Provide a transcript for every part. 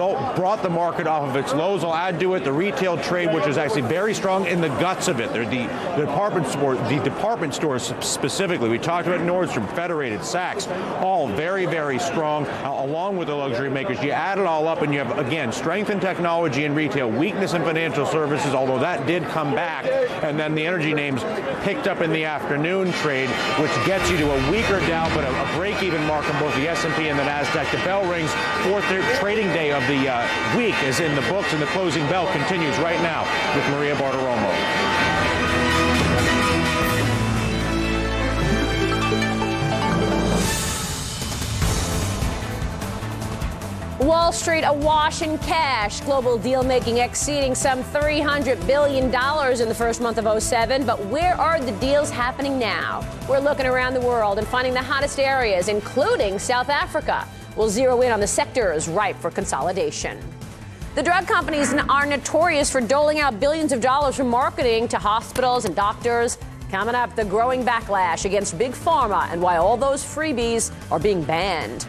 result, brought the market off of its lows. I'll add to it the retail trade, which is actually very strong in the guts of it. They're the, the department store, the department stores specifically. We talked about Nordstrom, Federated, Saks, all very, very strong, uh, along with the luxury makers. You add it all up, and you have again strength in technology and retail, weakness in financial services, although that did come back, and then the energy names picked up in the afternoon trade, which gets you to a weaker Dow, but a, a break-even mark on both the S&P and the Nasdaq. The bell rings. Fourth trading day of the uh, week is in the books, and the closing bell continues right now with Maria Bartiromo. Wall Street awash in cash. Global deal making exceeding some $300 billion in the first month of 07. But where are the deals happening now? We're looking around the world and finding the hottest areas, including South Africa. We'll zero in on the sectors ripe for consolidation. The drug companies are notorious for doling out billions of dollars for marketing to hospitals and doctors. Coming up, the growing backlash against Big Pharma and why all those freebies are being banned.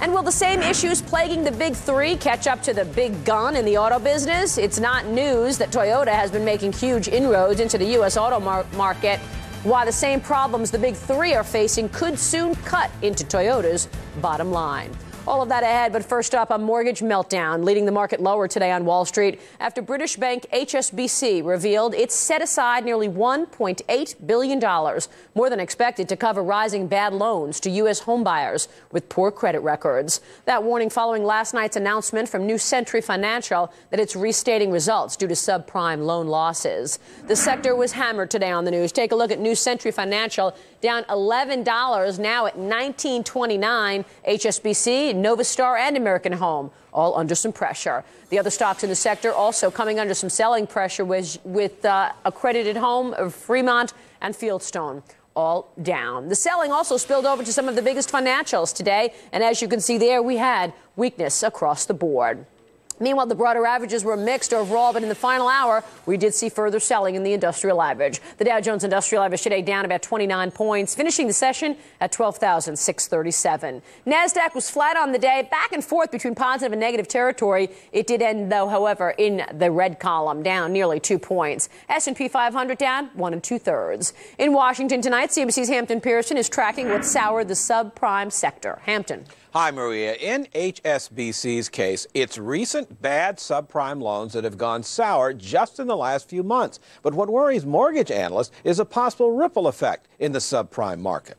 And will the same issues plaguing the big three catch up to the big gun in the auto business? It's not news that Toyota has been making huge inroads into the U.S. auto mar- market. Why the same problems the big three are facing could soon cut into Toyota's bottom line. All of that ahead, but first up, a mortgage meltdown leading the market lower today on Wall Street after British bank HSBC revealed it set aside nearly $1.8 billion, more than expected, to cover rising bad loans to U.S. homebuyers with poor credit records. That warning following last night's announcement from New Century Financial that it's restating results due to subprime loan losses. The sector was hammered today on the news. Take a look at New Century Financial, down $11, now at 19.29. HSBC Novastar, and American Home, all under some pressure. The other stocks in the sector also coming under some selling pressure with, with uh, accredited home of Fremont and Fieldstone all down. The selling also spilled over to some of the biggest financials today, and as you can see there, we had weakness across the board. Meanwhile, the broader averages were mixed overall, but in the final hour, we did see further selling in the industrial average. The Dow Jones Industrial Average today down about 29 points, finishing the session at 12,637. Nasdaq was flat on the day, back and forth between positive and negative territory. It did end, though, however, in the red column, down nearly two points. S&P 500 down one and two thirds. In Washington tonight, CNBC's Hampton Pearson is tracking what soured the subprime sector. Hampton. Hi, Maria. In HSBC's case, it's recent bad subprime loans that have gone sour just in the last few months. But what worries mortgage analysts is a possible ripple effect in the subprime market.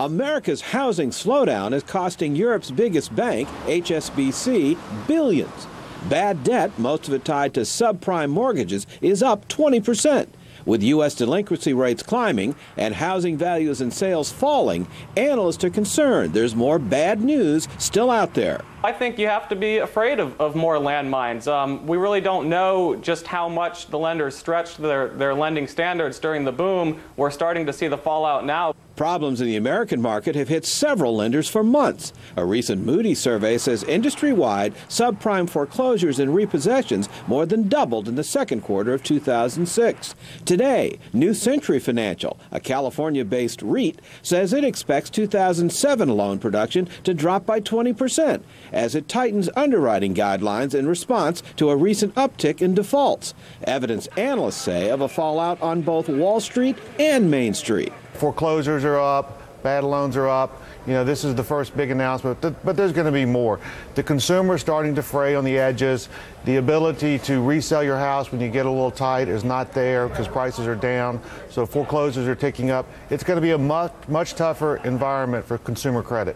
America's housing slowdown is costing Europe's biggest bank, HSBC, billions. Bad debt, most of it tied to subprime mortgages, is up 20 percent. With U.S. delinquency rates climbing and housing values and sales falling, analysts are concerned there's more bad news still out there. I think you have to be afraid of, of more landmines. Um, we really don't know just how much the lenders stretched their, their lending standards during the boom. We're starting to see the fallout now. Problems in the American market have hit several lenders for months. A recent Moody survey says industry wide subprime foreclosures and repossessions more than doubled in the second quarter of 2006. Today, New Century Financial, a California based REIT, says it expects 2007 loan production to drop by 20% as it tightens underwriting guidelines in response to a recent uptick in defaults. Evidence analysts say of a fallout on both Wall Street and Main Street. Foreclosures are up, bad loans are up. You know, this is the first big announcement, but there's going to be more. The consumer is starting to fray on the edges. The ability to resell your house when you get a little tight is not there because prices are down. So foreclosures are ticking up. It's going to be a much, much tougher environment for consumer credit.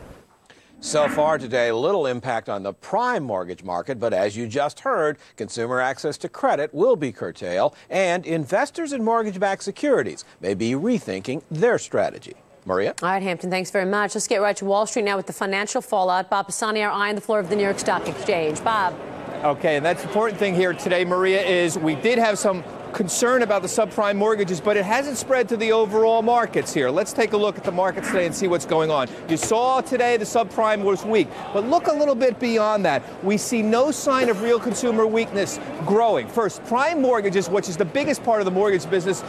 So far today, little impact on the prime mortgage market, but as you just heard, consumer access to credit will be curtailed, and investors in mortgage backed securities may be rethinking their strategy. Maria? All right, Hampton, thanks very much. Let's get right to Wall Street now with the financial fallout. Bob Pisani, our eye on the floor of the New York Stock Exchange. Bob. Okay, and that's the important thing here today, Maria, is we did have some concern about the subprime mortgages, but it hasn't spread to the overall markets here. Let's take a look at the markets today and see what's going on. You saw today the subprime was weak, but look a little bit beyond that. We see no sign of real consumer weakness growing. First, prime mortgages, which is the biggest part of the mortgage business,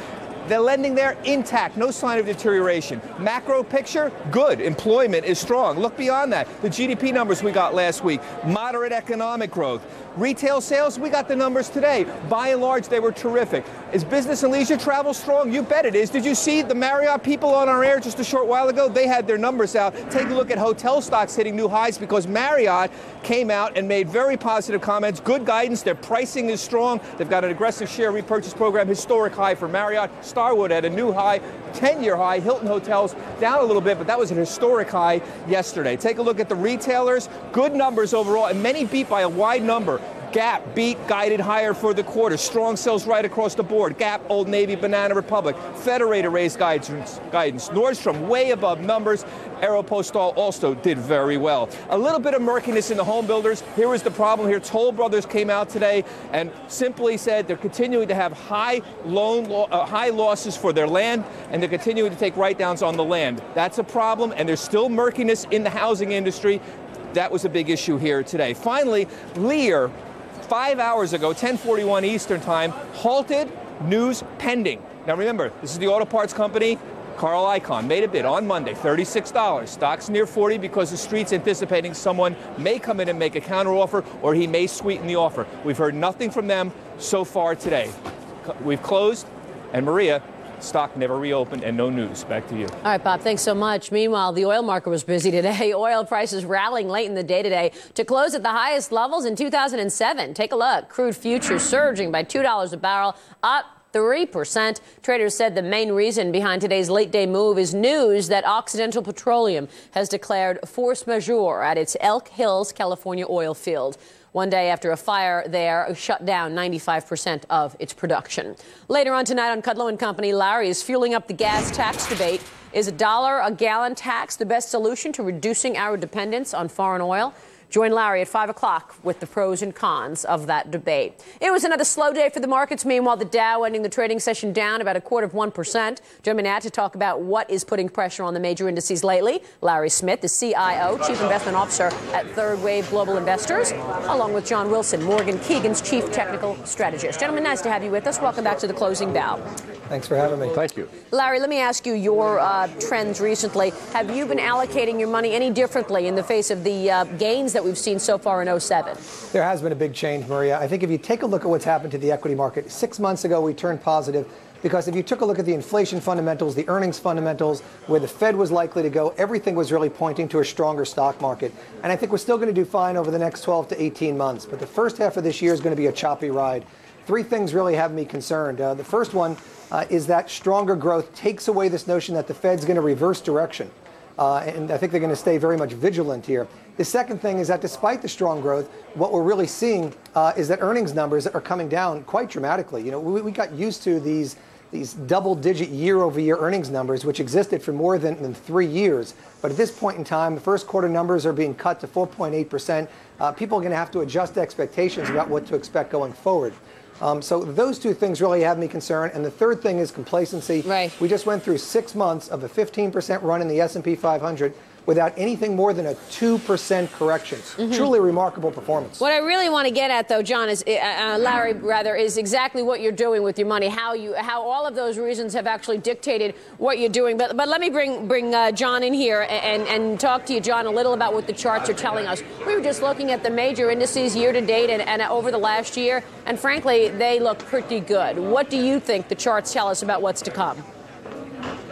The lending there intact, no sign of deterioration. Macro picture, good. Employment is strong. Look beyond that. The GDP numbers we got last week, moderate economic growth. Retail sales, we got the numbers today. By and large, they were terrific. Is business and leisure travel strong? You bet it is. Did you see the Marriott people on our air just a short while ago? They had their numbers out. Take a look at hotel stocks hitting new highs because Marriott came out and made very positive comments. Good guidance. Their pricing is strong. They've got an aggressive share repurchase program, historic high for Marriott. Starwood at a new high, 10 year high. Hilton Hotels down a little bit, but that was an historic high yesterday. Take a look at the retailers. Good numbers overall, and many beat by a wide number. Gap beat guided higher for the quarter. Strong sales right across the board. Gap, Old Navy, Banana Republic. Federated raised guidance. guidance. Nordstrom way above numbers. Aeropostale also did very well. A little bit of murkiness in the home builders. Here was the problem here. Toll Brothers came out today and simply said they're continuing to have high loan lo- uh, high losses for their land and they're continuing to take write-downs on the land. That's a problem and there's still murkiness in the housing industry. That was a big issue here today. Finally, Lear five hours ago, 1041 Eastern Time, halted news pending. Now remember, this is the auto parts company. Carl Icahn made a bid on Monday, $36. Stock's near 40 because the street's anticipating someone may come in and make a counteroffer or he may sweeten the offer. We've heard nothing from them so far today. We've closed, and Maria, Stock never reopened and no news. Back to you. All right, Bob, thanks so much. Meanwhile, the oil market was busy today. Oil prices rallying late in the day today to close at the highest levels in 2007. Take a look. Crude futures surging by $2 a barrel, up 3%. Traders said the main reason behind today's late day move is news that Occidental Petroleum has declared force majeure at its Elk Hills, California oil field one day after a fire there shut down 95% of its production. Later on tonight on Kudlow and Company, Larry is fueling up the gas tax debate. Is a dollar a gallon tax the best solution to reducing our dependence on foreign oil? Join Larry at 5 o'clock with the pros and cons of that debate. It was another slow day for the markets. Meanwhile, the Dow ending the trading session down about a quarter of 1%. Joining me now to talk about what is putting pressure on the major indices lately, Larry Smith, the CIO, Chief Investment Officer at Third Wave Global Investors, along with John Wilson, Morgan Keegan's Chief Technical Strategist. Gentlemen, nice to have you with us. Welcome back to the closing bell. Thanks for having me. Thank you. Larry, let me ask you your uh, trends recently. Have you been allocating your money any differently in the face of the uh, gains that we've seen so far in 07? There has been a big change, Maria. I think if you take a look at what's happened to the equity market, six months ago we turned positive because if you took a look at the inflation fundamentals, the earnings fundamentals, where the Fed was likely to go, everything was really pointing to a stronger stock market. And I think we're still going to do fine over the next 12 to 18 months. But the first half of this year is going to be a choppy ride. Three things really have me concerned. Uh, the first one uh, is that stronger growth takes away this notion that the Fed's going to reverse direction. Uh, and I think they're going to stay very much vigilant here. The second thing is that despite the strong growth, what we're really seeing uh, is that earnings numbers are coming down quite dramatically. You know, we, we got used to these these double-digit year-over-year earnings numbers, which existed for more than, than, three years. But at this point in time, the first quarter numbers are being cut to 4.8 percent. Uh, people are going to have to adjust expectations about what to expect going forward. Um, so those two things really have me concerned. And the third thing is complacency. Right. We just went through six months of a 15% run in the S&P 500 without anything more than a 2% correction. Mm-hmm. Truly remarkable performance. What I really want to get at, though, John, is uh, uh, Larry, rather, is exactly what you're doing with your money, how you, how all of those reasons have actually dictated what you're doing. But, but let me bring, bring uh, John in here and, and talk to you, John, a little about what the charts are telling us. We were just looking at the major indices year to date and, and over the last year, and frankly, they look pretty good. What do you think the charts tell us about what's to come?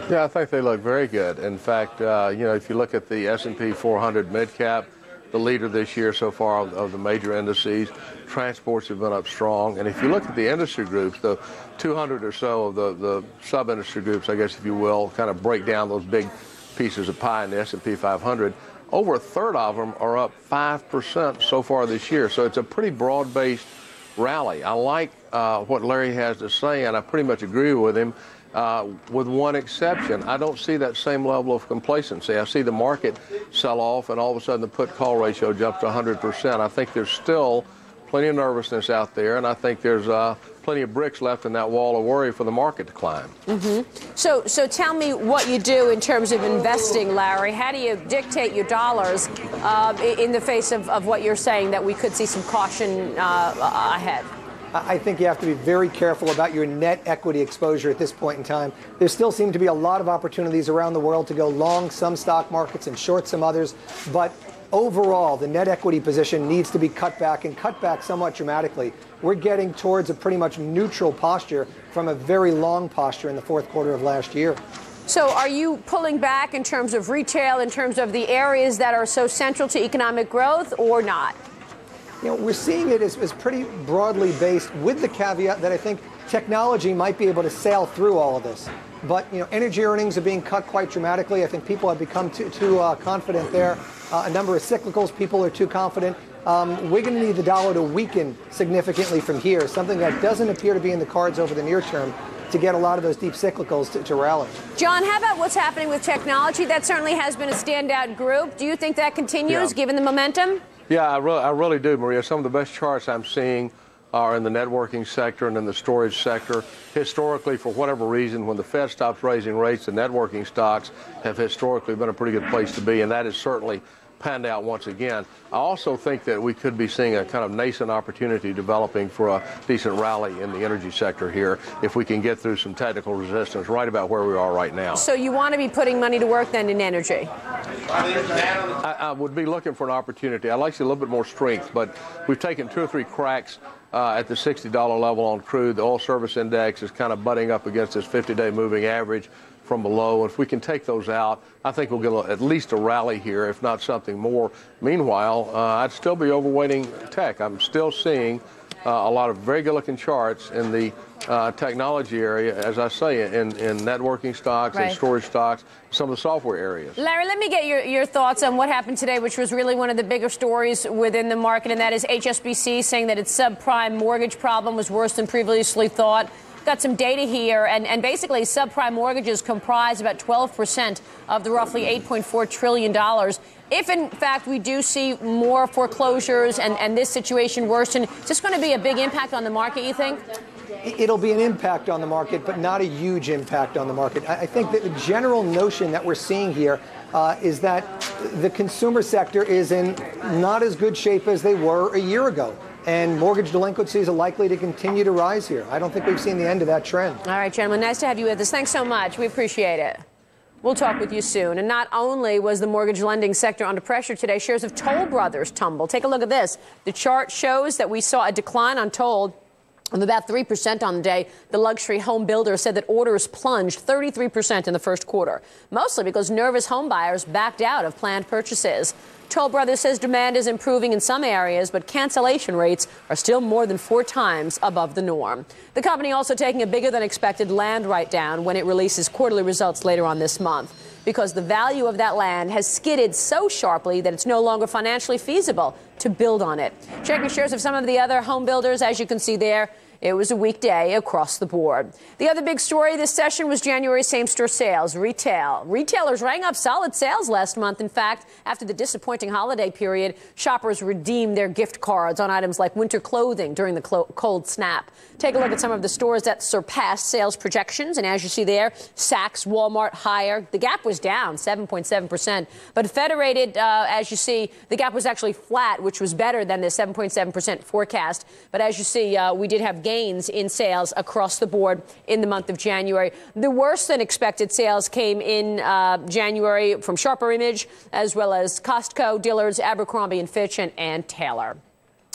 Yeah, I think they look very good. In fact, uh, you know, if you look at the S&P 400 mid cap, the leader this year so far of, of, the major indices, transports have been up strong. And if you look at the industry groups, the 200 or so of the, the sub-industry groups, I guess if you will, kind of break down those big pieces of pie in the S&P 500. Over a third of them are up 5% so far this year. So it's a pretty broad-based rally. I like uh, what Larry has to say, and I pretty much agree with him uh, with one exception. I don't see that same level of complacency. I see the market sell off, and all of a sudden the put call ratio jumps to 100%. I think there's still plenty of nervousness out there, and I think there's uh, plenty of bricks left in that wall of worry for the market to climb. Mm-hmm. So, so tell me what you do in terms of investing, Larry. How do you dictate your dollars uh, in the face of, of what you're saying that we could see some caution uh, ahead? I think you have to be very careful about your net equity exposure at this point in time. There still seem to be a lot of opportunities around the world to go long some stock markets and short some others, but overall, the net equity position needs to be cut back and cut back somewhat dramatically. We're getting towards a pretty much neutral posture from a very long posture in the fourth quarter of last year. So, are you pulling back in terms of retail, in terms of the areas that are so central to economic growth, or not? You know, we're seeing it as, as pretty broadly based, with the caveat that I think technology might be able to sail through all of this. But you know, energy earnings are being cut quite dramatically. I think people have become too, too uh, confident there. Uh, a number of cyclicals, people are too confident. Um, we're going to need the dollar to weaken significantly from here, something that doesn't appear to be in the cards over the near term to get a lot of those deep cyclicals to, to, rally. John, how about what's happening with technology? That certainly has been a standout group. Do you think that continues yeah. given the momentum? Yeah, I really, I really do, Maria. Some of the best charts I'm seeing are in the networking sector and in the storage sector. Historically, for whatever reason, when the Fed stops raising rates, the networking stocks have historically been a pretty good place to be, and that is certainly panned out once again. I also think that we could be seeing a kind of nascent opportunity developing for a decent rally in the energy sector here if we can get through some technical resistance right about where we are right now. So you want to be putting money to work then in energy? I, I would be looking for an opportunity. I'd like to see a little bit more strength, but we've taken two or three cracks uh, at the $60 level on crude. The oil service index is kind of butting up against this 50-day moving average from below. If we can take those out, I think we'll get a, at least a rally here, if not something more. Meanwhile, uh, I'd still be overweighting tech. I'm still seeing a lot of very good looking charts in the uh, technology area, as I say, in, in networking stocks right. and storage stocks, some of the software areas. Larry, let me get your, your thoughts on what happened today, which was really one of the bigger stories within the market, and that is HSBC saying that its subprime mortgage problem was worse than previously thought got some data here, and, and basically subprime mortgages comprise about 12% of the roughly $8.4 trillion. If, in fact, we do see more foreclosures and, and this situation worsen, is this going to be a big impact on the market, you think? It'll be an impact on the market, but not a huge impact on the market. I think that the general notion that we're seeing here uh, is that the consumer sector is in not as good shape as they were a year ago and mortgage delinquencies are likely to continue to rise here. I don't think we've seen the end of that trend. All right, gentlemen, nice to have you with us. Thanks so much. We appreciate it. We'll talk with you soon. And not only was the mortgage lending sector under pressure today, shares of Toll Brothers tumble. Take a look at this. The chart shows that we saw a decline on Toll of about 3% on the day, the luxury home builder said that orders plunged 33% in the first quarter, mostly because nervous home buyers backed out of planned purchases. Toll Brothers says demand is improving in some areas, but cancellation rates are still more than four times above the norm. The company also taking a bigger than expected land write down when it releases quarterly results later on this month because the value of that land has skidded so sharply that it's no longer financially feasible to build on it. Checking shares of some of the other home builders, as you can see there, it was a weekday across the board. The other big story this session was January same store sales, retail. Retailers rang up solid sales last month. In fact, after the disappointing holiday period, shoppers redeemed their gift cards on items like winter clothing during the cold snap. Take a look at some of the stores that surpassed sales projections. And as you see there, Saks, Walmart, higher. The gap was down 7.7%. But Federated, uh, as you see, the gap was actually flat, which was better than the 7.7% forecast. But as you see, uh, we did have gains in sales across the board in the month of January. The worse than expected sales came in uh, January from Sharper Image, as well as Costco, Dillard's, Abercrombie and Fitch, and Ann Taylor.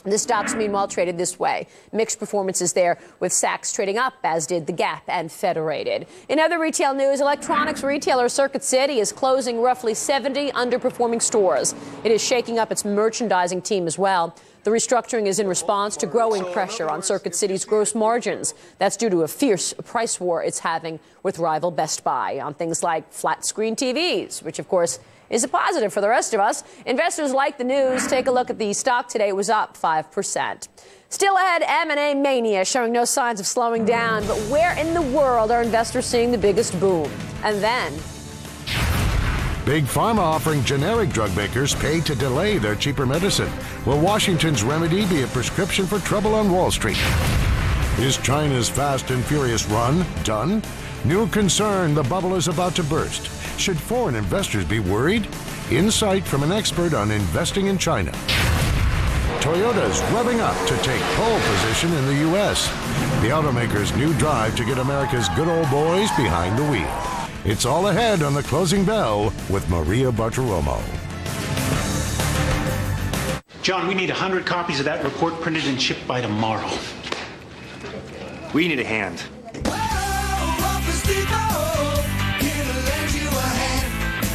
The stocks, meanwhile, traded this way. Mixed performances there, with Saks trading up, as did the Gap and Federated. In other retail news, electronics retailer Circuit City is closing roughly 70 underperforming stores. It is shaking up its merchandising team as well. The restructuring is in response to growing pressure on Circuit City's gross margins. That's due to a fierce price war it's having with rival Best Buy on things like flat screen TVs, which, of course, is a positive for the rest of us. Investors like the news. Take a look at the stock today. It was up 5%. Still ahead, M&A mania showing no signs of slowing down. But where in the world are investors seeing the biggest boom? And then Big Pharma offering generic drug makers pay to delay their cheaper medicine. Will Washington's remedy be a prescription for trouble on Wall Street? Is China's fast and furious run done? New concern the bubble is about to burst. Should foreign investors be worried? Insight from an expert on investing in China. Toyota's revving up to take pole position in the U.S. The automaker's new drive to get America's good old boys behind the wheel. It's all ahead on the closing bell with Maria Bartiromo. John, we need 100 copies of that report printed and shipped by tomorrow. We need a hand.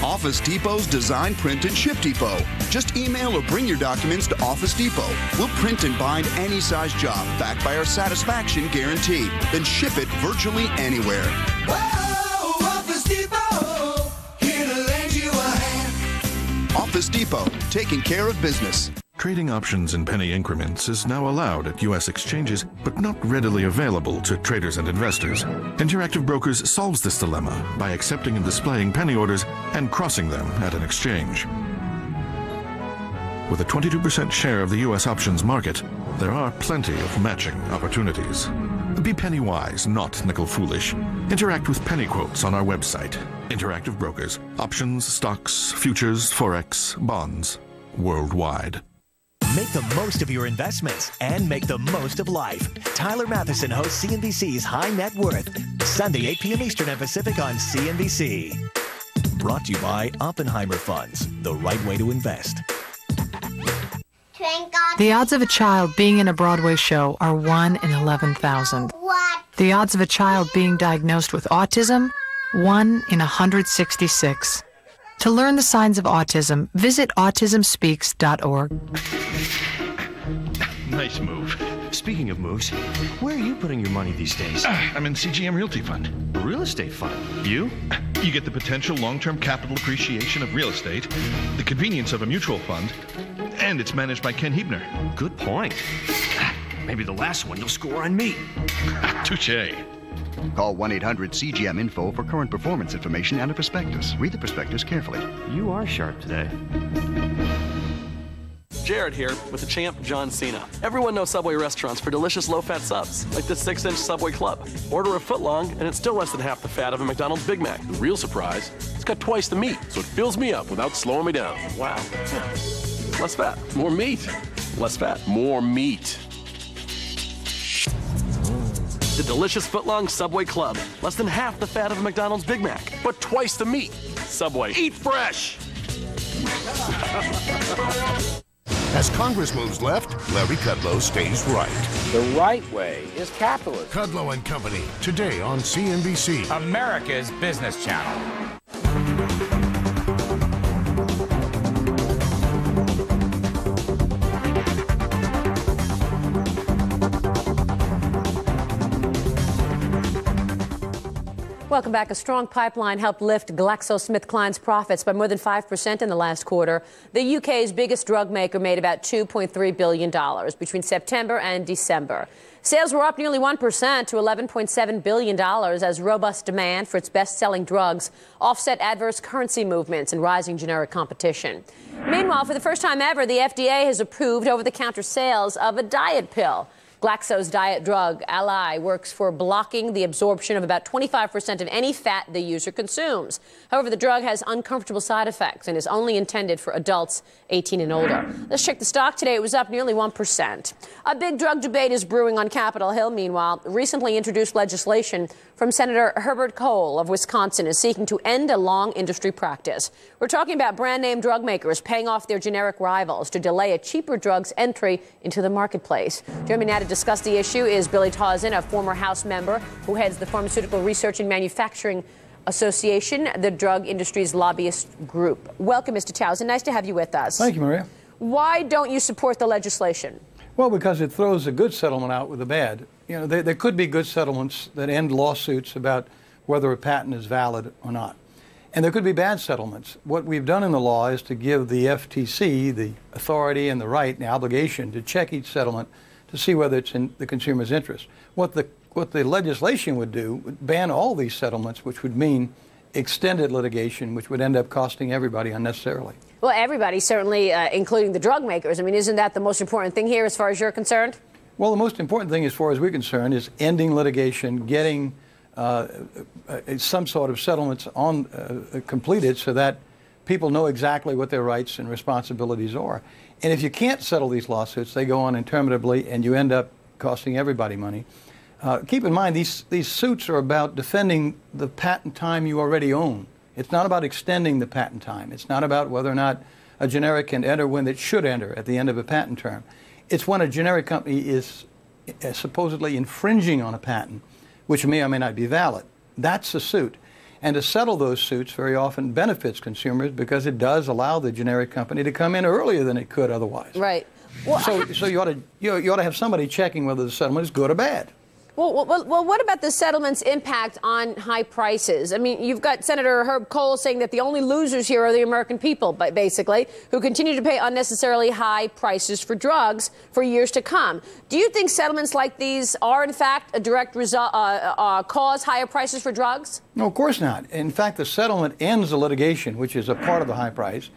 Office Depot's Design, Print, and Ship Depot. Just email or bring your documents to Office Depot. We'll print and bind any size job, backed by our satisfaction guarantee. Then ship it virtually anywhere. Office Depot, taking care of business. Trading options in penny increments is now allowed at U.S. exchanges, but not readily available to traders and investors. Interactive Brokers solves this dilemma by accepting and displaying penny orders and crossing them at an exchange. With a 22% share of the U.S. options market, there are plenty of matching opportunities. Be penny wise, not nickel foolish. Interact with penny quotes on our website. Interactive Brokers. Options, stocks, futures, forex, bonds. Worldwide. Make the most of your investments and make the most of life. Tyler Mathisen hosts CNBC's High Net Worth, Sunday, 8 p.m. Eastern and Pacific on CNBC. Brought to you by Oppenheimer Funds, the right way to invest. The odds of a child being in a Broadway show are 1 in 11,000. What? The odds of a child being diagnosed with autism, 1 in 166. To learn the signs of autism, visit autismspeaks.org. Nice move. Speaking of moves, where are you putting your money these days? Ah, I'm in CGM Realty Fund. Real estate fund. You? You get the potential long-term capital appreciation of real estate, the convenience of a mutual fund, and it's managed by Ken Heebner. Good point. Maybe the last one you'll score on me. Touche. Call 1 800 CGM Info for current performance information and a prospectus. Read the prospectus carefully. You are sharp today. Jared here with the champ John Cena. Everyone knows Subway restaurants for delicious low-fat subs, like this 6-inch Subway Club. Order a foot long, and it's still less than half the fat of a McDonald's Big Mac. The real surprise, it's got twice the meat, so it fills me up without slowing me down. Wow. Less fat. More meat. Less fat. More meat. The delicious footlong Subway Club. Less than half the fat of a McDonald's Big Mac. But twice the meat. Subway. Eat fresh! As Congress moves left, Larry Kudlow stays right. The right way is capitalism. Kudlow and Company, today on CNBC. America's Business Channel. Welcome back. A strong pipeline helped lift GlaxoSmithKline's profits by more than 5% in the last quarter. The UK's biggest drug maker made about $2.3 billion between September and December. Sales were up nearly 1% to $11.7 billion as robust demand for its best selling drugs offset adverse currency movements and rising generic competition. Meanwhile, for the first time ever, the FDA has approved over the counter sales of a diet pill. Glaxo's diet drug, alli, works for blocking the absorption of about 25% of any fat the user consumes. However, the drug has uncomfortable side effects and is only intended for adults 18 and older. Let's check the stock today. It was up nearly 1%. A big drug debate is brewing on Capitol Hill, meanwhile. Recently introduced legislation from Senator Herbert Kohl of Wisconsin is seeking to end a long industry practice. We're talking about brand name drug makers paying off their generic rivals to delay a cheaper drug's entry into the marketplace. Joining me now to discuss the issue is Billy Tauzin, a former House member who heads the Pharmaceutical Research and Manufacturing Association, the drug industry's lobbyist group. Welcome, Mr. Tauzin. Nice to have you with us. Thank you, Maria. Why don't you support the legislation? Well, because it throws a good settlement out with a bad. You know, there, there could be good settlements that end lawsuits about whether a patent is valid or not. And there could be bad settlements. What we've done in the law is to give the FTC the authority and the right and the obligation to check each settlement to see whether it's in the consumer's interest. What the, what the legislation would do would ban all these settlements, which would mean extended litigation, which would end up costing everybody unnecessarily. Well, everybody, certainly, uh, including the drug makers. I mean, isn't that the most important thing here as far as you're concerned? Well, the most important thing, as far as we're concerned, is ending litigation, getting uh, uh, some sort of settlements on uh, completed, so that people know exactly what their rights and responsibilities are. And if you can't settle these lawsuits, they go on interminably and you end up costing everybody money. Uh, keep in mind, these, these suits are about defending the patent time you already own. It's not about extending the patent time. It's not about whether or not a generic can enter when it should enter at the end of a patent term. It's when a generic company is uh, supposedly infringing on a patent, which may or may not be valid. That's a suit. And to settle those suits very often benefits consumers because it does allow the generic company to come in earlier than it could otherwise. Right. Well, so, so you ought to you, you ought to have somebody checking whether the settlement is good or bad. Well, well, well, what about the settlement's impact on high prices? I mean, you've got Senator Herb Kohl saying that the only losers here are the American people, basically, who continue to pay unnecessarily high prices for drugs for years to come. Do you think settlements like these are, in fact, a direct result, uh, uh, cause higher prices for drugs? No, of course not. In fact, the settlement ends the litigation, which is a part of the high price,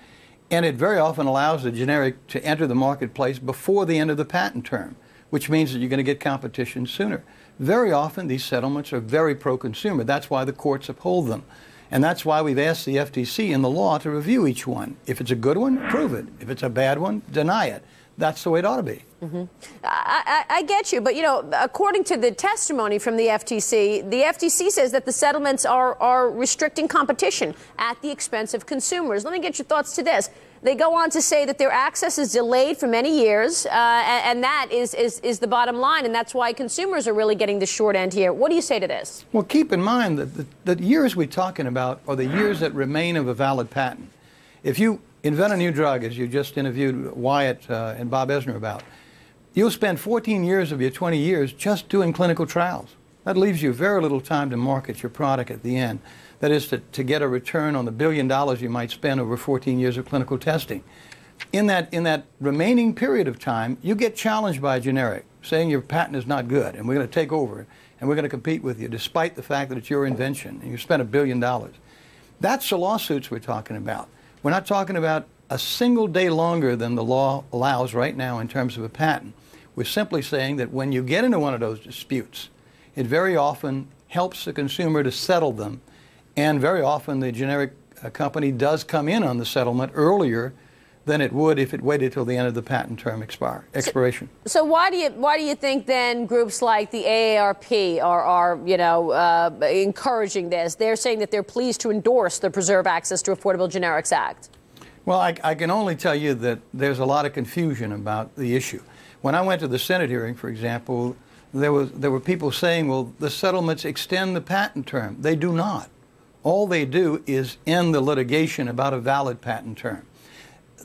and it very often allows the generic to enter the marketplace before the end of the patent term, which means that you're going to get competition sooner. Very often, these settlements are very pro consumer. That's why the courts uphold them. And that's why we've asked the FTC in the law to review each one. If it's a good one, prove it. If it's a bad one, deny it. That's the way it ought to be. Mm-hmm. I, I, I, get you, but you know, according to the testimony from the FTC, the FTC says that the settlements are, are restricting competition at the expense of consumers. Let me get your thoughts to this. They go on to say that their access is delayed for many years, uh, and, and, that is, is, is the bottom line, and that's why consumers are really getting the short end here. What do you say to this? Well, keep in mind that the, the years we're talking about are the years that remain of a valid patent. If you invent a new drug, as you just interviewed Wyeth uh, and Bob Essner about, you'll spend 14 years of your 20 years just doing clinical trials. That leaves you very little time to market your product at the end. That is to, to get a return on the billion dollars you might spend over 14 years of clinical testing. In that, in that remaining period of time, you get challenged by a generic saying your patent is not good and we're going to take over and we're going to compete with you despite the fact that it's your invention and you spent a billion dollars. That's the lawsuits we're talking about. We're not talking about a single day longer than the law allows right now in terms of a patent. We're simply saying that when you get into one of those disputes, it very often helps the consumer to settle them and very often the generic uh, company does come in on the settlement earlier than it would if it waited till the end of the patent term expire, expiration. So, so why do you why do you think then groups like the AARP are, are you know uh, encouraging this? They're saying that they're pleased to endorse the Preserve Access to Affordable Generics Act. Well, I, I can only tell you that there's a lot of confusion about the issue. When I went to the Senate hearing, for example, there was there were people saying, "Well, the settlements extend the patent term." They do not. All they do is end the litigation about a valid patent term.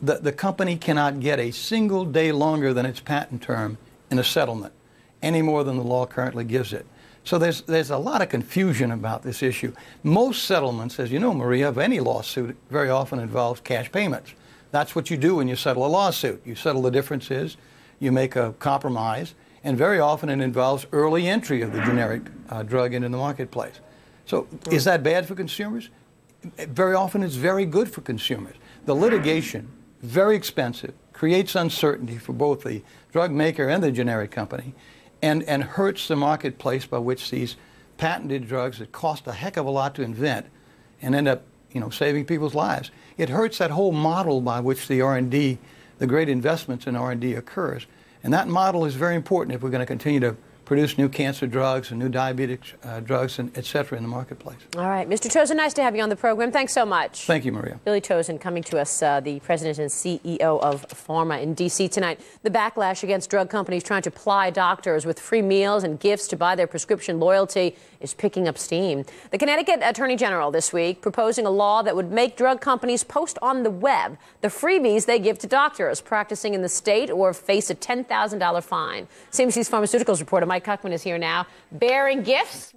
The, the company cannot get a single day longer than its patent term in a settlement, any more than the law currently gives it. So there's, there's a lot of confusion about this issue. Most settlements, as you know, Maria, of any lawsuit very often involves cash payments. That's what you do when you settle a lawsuit. You settle the differences, you make a compromise, and very often it involves early entry of the generic uh, drug into the marketplace. So is that bad for consumers? Very often it's very good for consumers. The litigation, very expensive, creates uncertainty for both the drug maker and the generic company, and, and hurts the marketplace by which these patented drugs that cost a heck of a lot to invent and end up you know, saving people's lives. It hurts that whole model by which the R&D, the great investments in R&D occurs. And that model is very important if we're going to continue to produce new cancer drugs and new diabetic uh, drugs and et cetera in the marketplace. All right. Mr. Tauzin, nice to have you on the program. Thanks so much. Thank you, Maria. Billy Tauzin coming to us, uh, the president and CEO of Pharma in D.C. tonight. The backlash against drug companies trying to ply doctors with free meals and gifts to buy their prescription loyalty is picking up steam. The Connecticut Attorney General this week proposing a law that would make drug companies post on the web the freebies they give to doctors practicing in the state or face a $10,000 fine. CNBC's pharmaceuticals reporter Mike Huckman is here now bearing gifts.